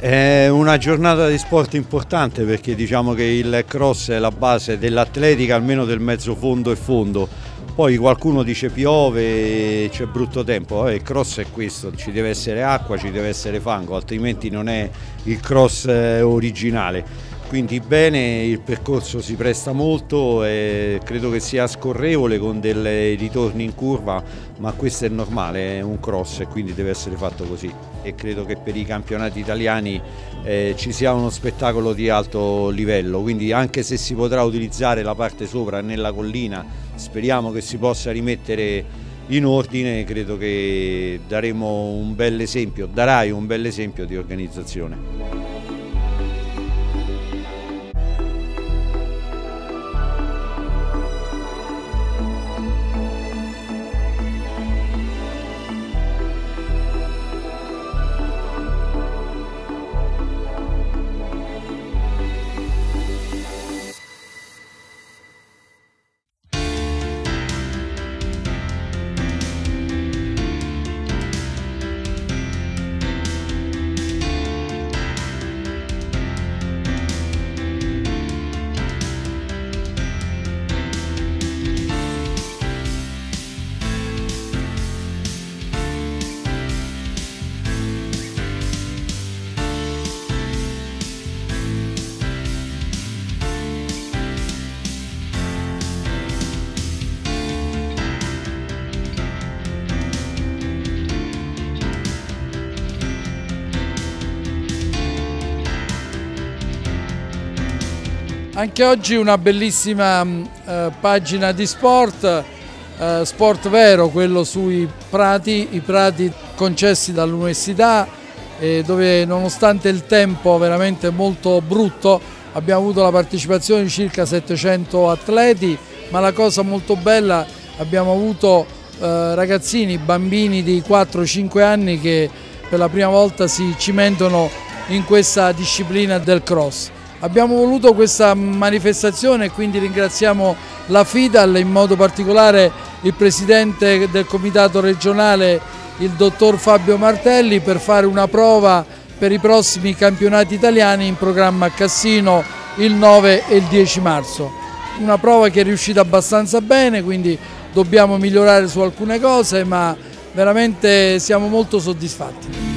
è una giornata di sport importante perché diciamo che il cross è la base dell'atletica, almeno del mezzo fondo e fondo. Poi qualcuno dice piove, c'è brutto tempo, il cross è questo, ci deve essere acqua, ci deve essere fango, altrimenti non è il cross eh, originale. Quindi bene, il percorso si presta molto e credo che sia scorrevole con dei ritorni in curva, ma questo è normale, è un cross e quindi deve essere fatto così. E credo che per i campionati italiani eh, ci sia uno spettacolo di alto livello, quindi anche se si potrà utilizzare la parte sopra nella collina, speriamo che si possa rimettere in ordine, credo che daremo un bel esempio, darai un bel esempio di organizzazione. Anche oggi una bellissima mm, eh, pagina di sport, eh, sport vero, quello sui prati, i prati concessi dall'università dove nonostante il tempo veramente molto brutto abbiamo avuto la partecipazione di circa 700 atleti, ma la cosa molto bella abbiamo avuto eh, ragazzini, bambini di 4-5 anni che per la prima volta si cimentano in questa disciplina del cross. Abbiamo voluto questa manifestazione e quindi ringraziamo la FIDAL, in modo particolare il Presidente del Comitato regionale, il Dottor Fabio Martelli, per fare una prova per i prossimi campionati italiani in programma a Cassino il 9 e il 10 marzo. Una prova che è riuscita abbastanza bene, quindi dobbiamo migliorare su alcune cose, ma veramente siamo molto soddisfatti.